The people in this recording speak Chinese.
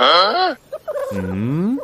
啊嗯？